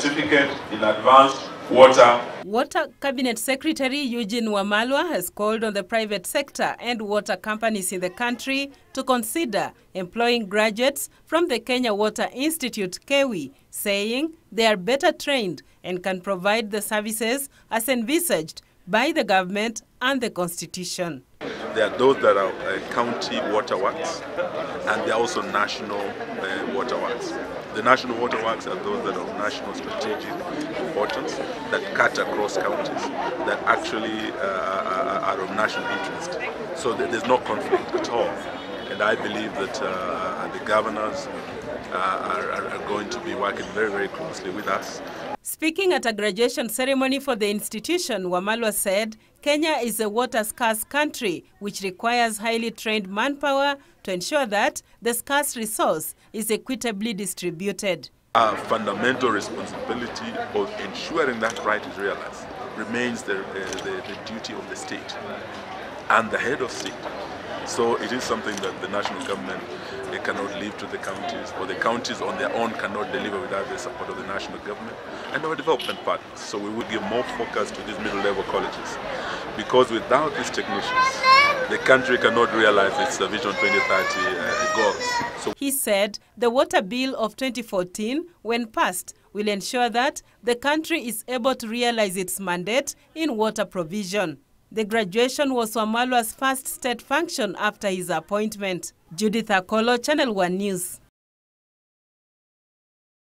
certificate in advanced water Water Cabinet Secretary Eugene Wamalwa has called on the private sector and water companies in the country to consider employing graduates from the Kenya Water Institute, KEWI, saying they are better trained and can provide the services as envisaged by the government and the constitution. There are those that are uh, county waterworks, and there are also national uh, waterworks. The national waterworks are those that are of national strategic importance, that cut across counties, that actually uh, are of national interest. So there's no conflict at all. And I believe that uh, the governors are, are, are going to be working very, very closely with us Speaking at a graduation ceremony for the institution, Wamalwa said Kenya is a water-scarce country which requires highly trained manpower to ensure that the scarce resource is equitably distributed. Our fundamental responsibility of ensuring that right is realized remains the, uh, the, the duty of the state and the head of state. So it is something that the national government they cannot leave to the counties, or the counties on their own cannot deliver without the support of the national government and our development partners. So we will give more focus to these middle-level colleges, because without these technicians, the country cannot realize its Vision 2030 uh, goals. So he said the water bill of 2014, when passed, will ensure that the country is able to realize its mandate in water provision. The graduation was Wamalwa's first state function after his appointment. Judith Akolo, Channel 1 News.